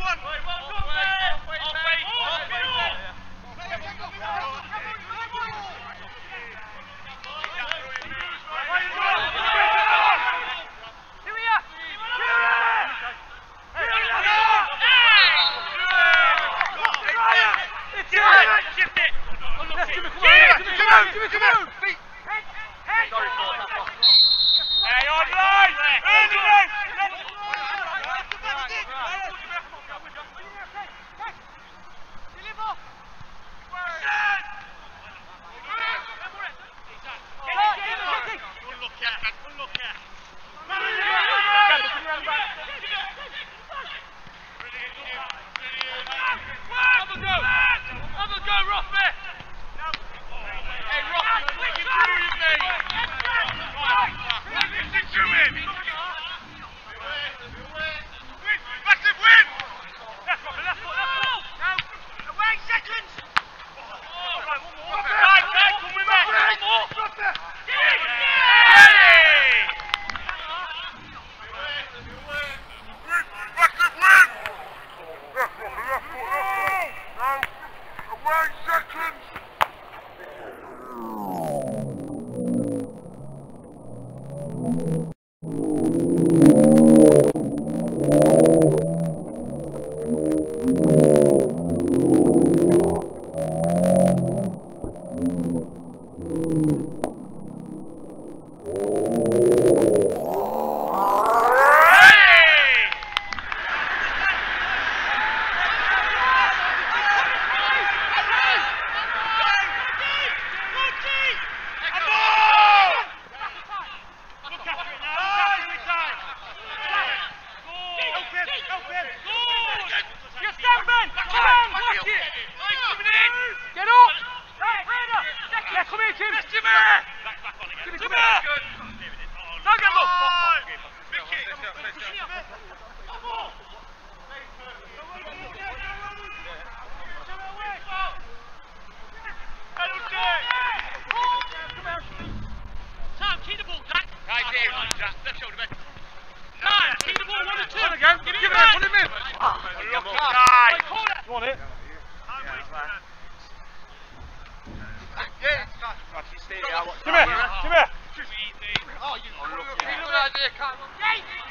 one. Wait, one. Jack, left shoulder, Ben. Nine, keep the ball, one and two. One again, give it, give it, one in mid. Oh, look, nice. You want it? Yeah, it's nice. Right, you stay there. Come here, come here. Oh, you look. Look at that, dear, Carl. Yeah, yeah.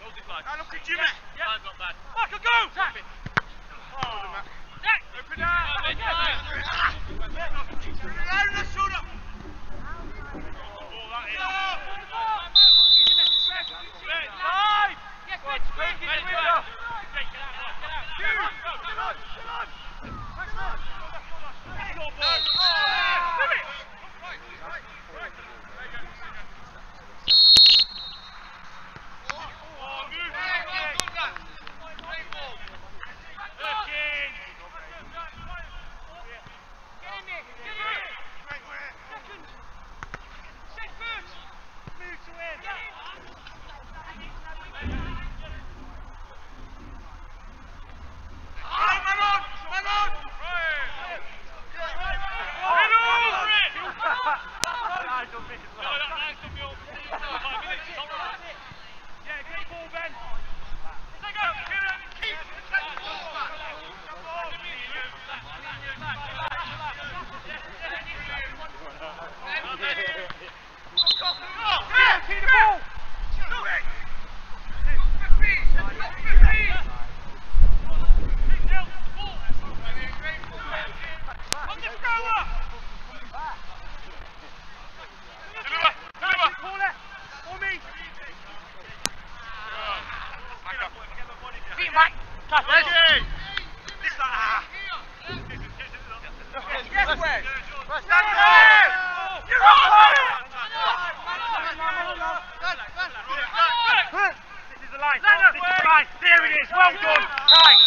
Lad. Now look at Jimmy. Yeah. Mine's not bad. Michael, go! Tap it. Oh, Yeah. Open up. Around the shoulder. Five. Yes, quick, quick, in the window. Yeah, great ball, Ben. Yeah, see the ball. Corner, for me. See, Mike. That's it. Yes, Wes. Wes, stand there. You're on. This is the line. This is the line. There it is. Well done. Right.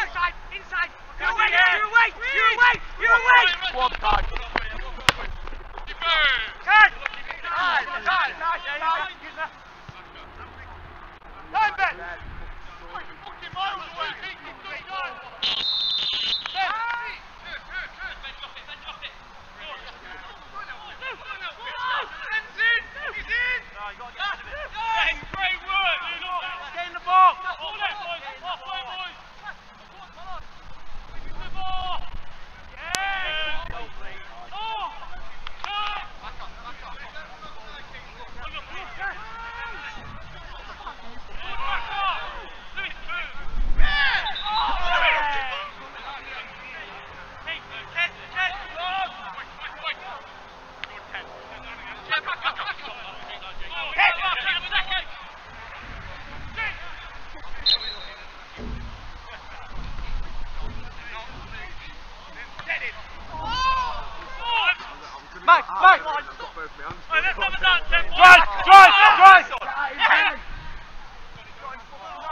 Inside. Inside. You away. You away. You away. You away. One time. Time. Time. Time. Time, Ben. Get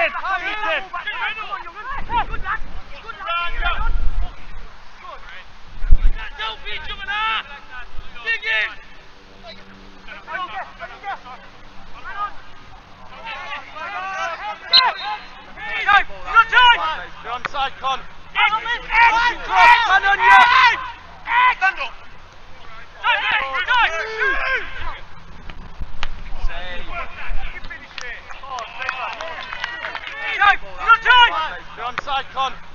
Hütet, Hütet! Onside, Con. Action cross, man on your... Stand up! Nice! Nice! Icon.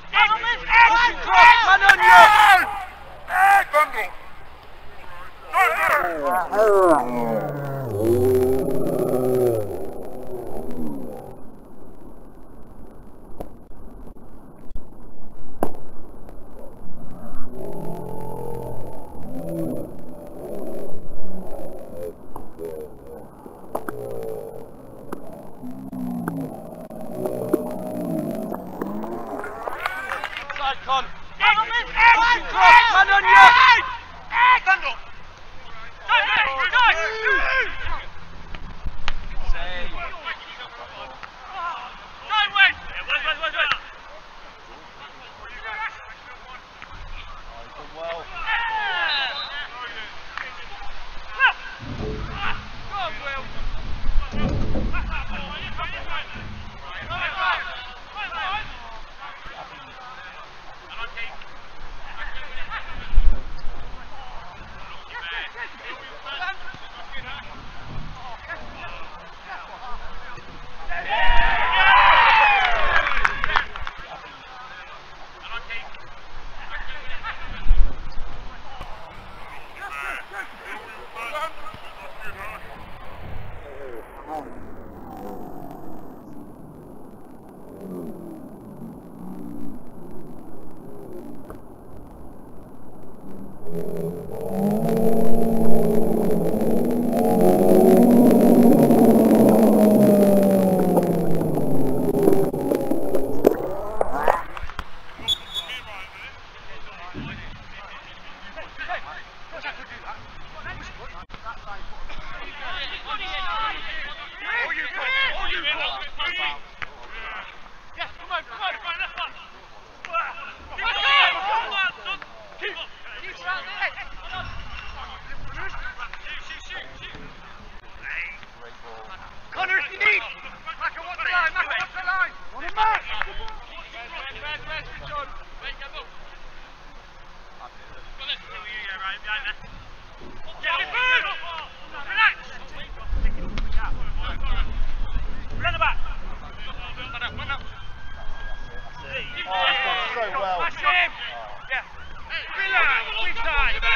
Yeah. Relax, we time.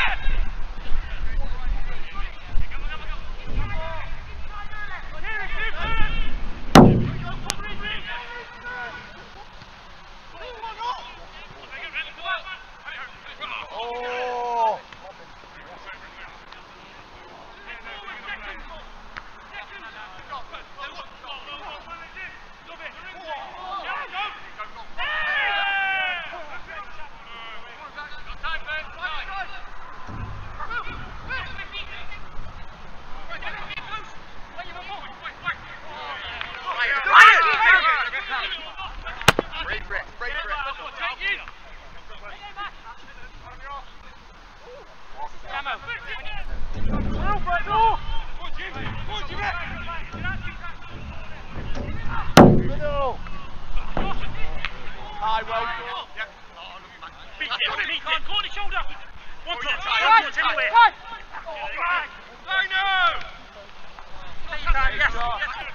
Go now. Yes.